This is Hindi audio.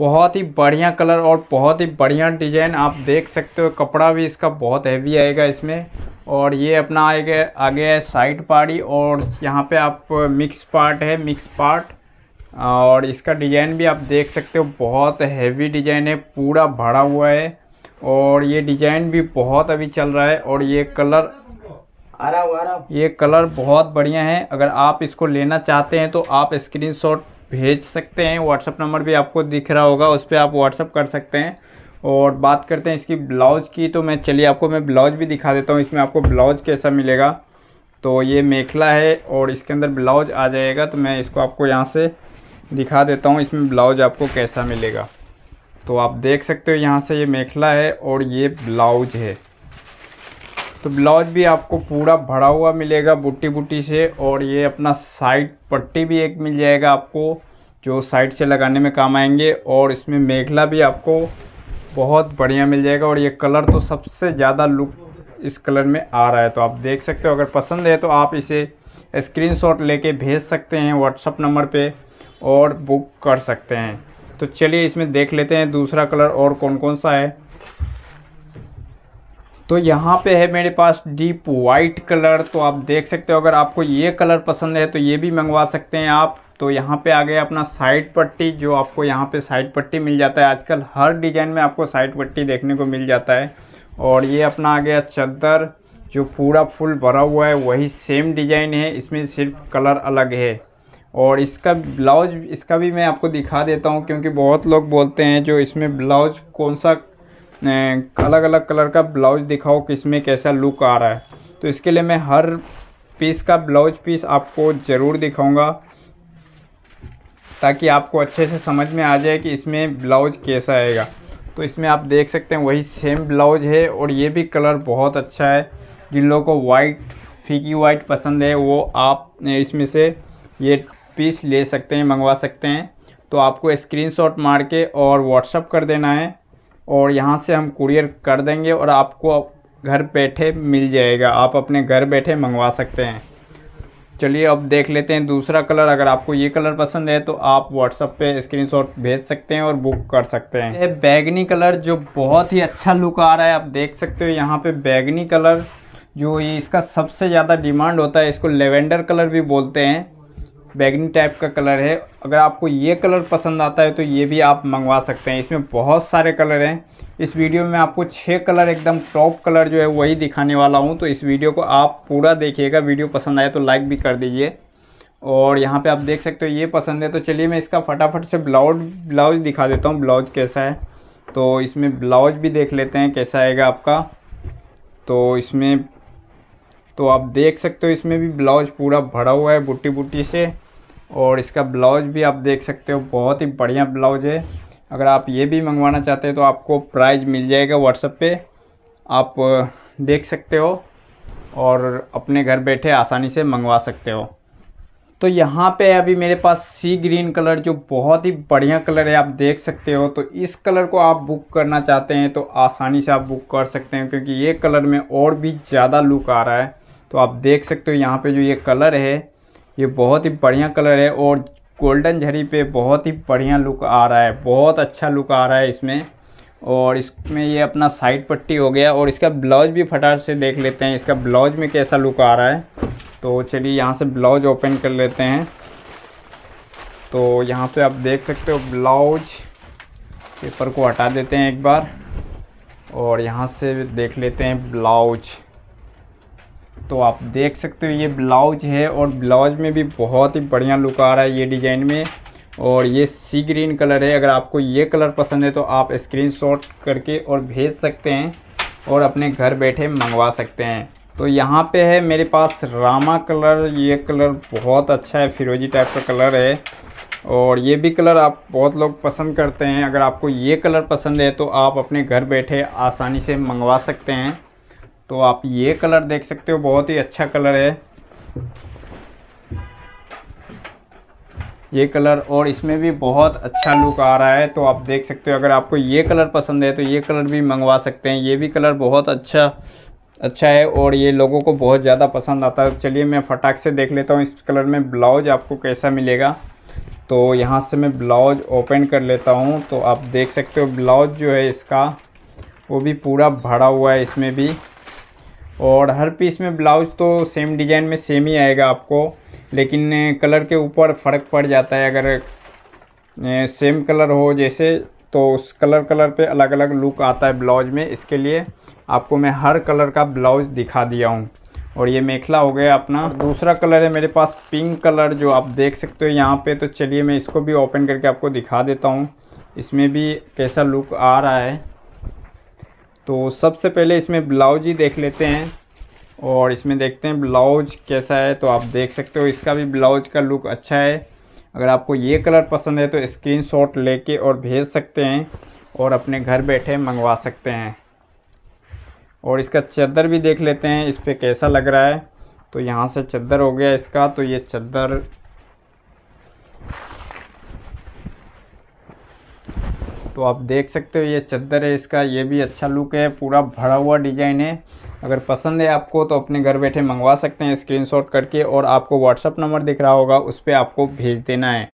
बहुत ही बढ़िया कलर और बहुत ही बढ़िया डिज़ाइन आप देख सकते हो। कपड़ा भी इसका बहुत हैवी आएगा इसमें। और ये अपना आएगा आगे है साइड पार्टी और यहाँ पे आप मिक्स पार्ट है मिक्स पार्ट और इसका डिज़ाइन भी आप देख सकते हो, बहुत हैवी डिज़ाइन है, पूरा भरा हुआ है। और ये डिज़ाइन भी बहुत अभी चल रहा है और ये कलर आ रहा ये कलर बहुत बढ़िया है। अगर आप इसको लेना चाहते हैं तो आप स्क्रीनशॉट भेज सकते हैं। व्हाट्सअप नंबर भी आपको दिख रहा होगा, उस पर आप व्हाट्सअप कर सकते हैं। और बात करते हैं इसकी ब्लाउज की तो मैं, चलिए आपको मैं ब्लाउज भी दिखा देता हूँ। इसमें आपको ब्लाउज कैसा मिलेगा तो ये मेखला है और इसके अंदर ब्लाउज आ जाएगा तो मैं इसको आपको यहाँ से दिखा देता हूँ, इसमें ब्लाउज आपको कैसा मिलेगा। तो आप देख सकते हो यहाँ से ये मेखला है और ये ब्लाउज है। तो ब्लाउज भी आपको पूरा भरा हुआ मिलेगा बुट्टी बुट्टी से और ये अपना साइड पट्टी भी एक मिल जाएगा आपको, जो साइड से लगाने में काम आएँगे। और इसमें मेखला भी आपको बहुत बढ़िया मिल जाएगा और ये कलर तो सबसे ज़्यादा लुक इस कलर में आ रहा है। तो आप देख सकते हो, अगर पसंद है तो आप इसे स्क्रीनशॉट लेके भेज सकते हैं व्हाट्सअप नंबर पे और बुक कर सकते हैं। तो चलिए इसमें देख लेते हैं दूसरा कलर और कौन कौन सा है। तो यहाँ पे है मेरे पास डीप वाइट कलर तो आप देख सकते हो, अगर आपको ये कलर पसंद है तो ये भी मंगवा सकते हैं आप। तो यहाँ पे आ गया अपना साइड पट्टी, जो आपको यहाँ पे साइड पट्टी मिल जाता है। आजकल हर डिज़ाइन में आपको साइड पट्टी देखने को मिल जाता है। और ये अपना आ गया चद्दर, जो पूरा फुल भरा हुआ है, वही सेम डिज़ाइन है, इसमें सिर्फ़ कलर अलग है। और इसका ब्लाउज, इसका भी मैं आपको दिखा देता हूँ, क्योंकि बहुत लोग बोलते हैं, जो इसमें ब्लाउज कौन सा अलग अलग कलर का ब्लाउज दिखाओ किसमें कैसा लुक आ रहा है। तो इसके लिए मैं हर पीस का ब्लाउज पीस आपको ज़रूर दिखाऊँगा, ताकि आपको अच्छे से समझ में आ जाए कि इसमें ब्लाउज कैसा आएगा। तो इसमें आप देख सकते हैं वही सेम ब्लाउज है और ये भी कलर बहुत अच्छा है। जिन लोगों को वाइट, फीकी वाइट पसंद है, वो आप इसमें से ये पीस ले सकते हैं, मंगवा सकते हैं। तो आपको स्क्रीनशॉट मार के और व्हाट्सअप कर देना है। और यहाँ से हम कुरियर कर देंगे और आपको घर बैठे मिल जाएगा। आप अपने घर बैठे मंगवा सकते हैं। चलिए अब देख लेते हैं दूसरा कलर। अगर आपको ये कलर पसंद है तो आप व्हाट्सअप पे स्क्रीनशॉट भेज सकते हैं और बुक कर सकते हैं। ये बैगनी कलर जो बहुत ही अच्छा लुक आ रहा है, आप देख सकते हो यहाँ पे बैगनी कलर जो ये इसका सबसे ज़्यादा डिमांड होता है। इसको लेवेंडर कलर भी बोलते हैं। बैगनी टाइप का कलर है। अगर आपको ये कलर पसंद आता है तो ये भी आप मंगवा सकते हैं। इसमें बहुत सारे कलर हैं। इस वीडियो में आपको छः कलर एकदम टॉप कलर जो है, वही दिखाने वाला हूँ। तो इस वीडियो को आप पूरा देखिएगा। वीडियो पसंद आए तो लाइक भी कर दीजिए। और यहाँ पे आप देख सकते हो, ये पसंद है। तो चलिए मैं इसका फटाफट से ब्लाउज ब्लाउज दिखा देता हूँ। ब्लाउज कैसा है? तो इसमें ब्लाउज भी देख लेते हैं, कैसा आएगा आपका। तो इसमें तो आप देख सकते हो इसमें भी ब्लाउज पूरा भरा हुआ है बुट्टी बुट्टी से। और इसका ब्लाउज भी आप देख सकते हो, बहुत ही बढ़िया ब्लाउज है। अगर आप ये भी मंगवाना चाहते हैं तो आपको प्राइज मिल जाएगा व्हाट्सएप पे। आप देख सकते हो और अपने घर बैठे आसानी से मंगवा सकते हो। तो यहाँ पे अभी मेरे पास सी ग्रीन कलर, जो बहुत ही बढ़िया कलर है, आप देख सकते हो। तो इस कलर को आप बुक करना चाहते हैं तो आसानी से आप बुक कर सकते हैं, क्योंकि ये कलर में और भी ज़्यादा लुक आ रहा है। तो आप देख सकते हो यहाँ पे जो ये कलर है, ये बहुत ही बढ़िया कलर है और गोल्डन झरी पे बहुत ही बढ़िया लुक आ रहा है, बहुत अच्छा लुक आ रहा है इसमें। और इसमें ये अपना साइड पट्टी हो गया और इसका ब्लाउज भी फटाट से देख लेते हैं, इसका ब्लाउज में कैसा लुक आ रहा है। तो चलिए यहाँ से ब्लाउज ओपन कर लेते हैं। तो यहाँ पे आप देख सकते हो ब्लाउज, पेपर को हटा देते हैं एक बार और यहाँ से देख लेते हैं ब्लाउज। तो आप देख सकते हो, ये ब्लाउज है और ब्लाउज में भी बहुत ही बढ़िया लुक आ रहा है ये डिज़ाइन में। और ये सी ग्रीन कलर है, अगर आपको ये कलर पसंद है तो आप स्क्रीनशॉट करके और भेज सकते हैं और अपने घर बैठे मंगवा सकते हैं। तो यहाँ पे है मेरे पास रामा कलर, ये कलर बहुत अच्छा है, फिरोजी टाइप का कलर है। और ये भी कलर आप बहुत लोग पसंद करते हैं, अगर आपको ये कलर पसंद है तो आप अपने घर बैठे आसानी से मंगवा सकते हैं। तो आप ये कलर देख सकते हो, बहुत ही अच्छा कलर है। ये कलर और इसमें भी बहुत अच्छा लुक आ रहा है तो आप देख सकते हो, अगर आपको ये कलर पसंद है तो ये कलर भी मंगवा सकते हैं। ये भी कलर बहुत अच्छा अच्छा है और ये लोगों को बहुत ज़्यादा पसंद आता है। चलिए मैं फटाक से देख लेता हूँ इस कलर में ब्लाउज आपको कैसा मिलेगा। तो यहाँ से मैं ब्लाउज ओपन कर लेता हूँ तो आप देख सकते हो ब्लाउज जो है इसका, वो भी पूरा भरा हुआ है इसमें भी। और हर पीस में ब्लाउज तो सेम डिज़ाइन में सेम ही आएगा आपको, लेकिन कलर के ऊपर फ़र्क पड़ जाता है। अगर सेम कलर हो जैसे तो उस कलर कलर पे अलग अलग लुक आता है ब्लाउज में। इसके लिए आपको मैं हर कलर का ब्लाउज दिखा दिया हूँ। और ये मेखला हो गया अपना। दूसरा कलर है मेरे पास पिंक कलर जो आप देख सकते हो यहाँ पे। तो चलिए मैं इसको भी ओपन करके आपको दिखा देता हूँ। इसमें भी कैसा लुक आ रहा है। तो सबसे पहले इसमें ब्लाउज ही देख लेते हैं और इसमें देखते हैं ब्लाउज कैसा है तो आप देख सकते हो इसका भी ब्लाउज का लुक अच्छा है। अगर आपको ये कलर पसंद है तो स्क्रीनशॉट लेके और भेज सकते हैं और अपने घर बैठे मंगवा सकते हैं। और इसका चद्दर भी देख लेते हैं, इस पर कैसा लग रहा है। तो यहाँ से चद्दर हो गया इसका तो ये चद्दर तो आप देख सकते हो, ये चद्दर है इसका, ये भी अच्छा लुक है, पूरा भरा हुआ डिज़ाइन है। अगर पसंद है आपको तो अपने घर बैठे मंगवा सकते हैं स्क्रीनशॉट करके, और आपको व्हाट्सअप नंबर दिख रहा होगा, उस पर आपको भेज देना है।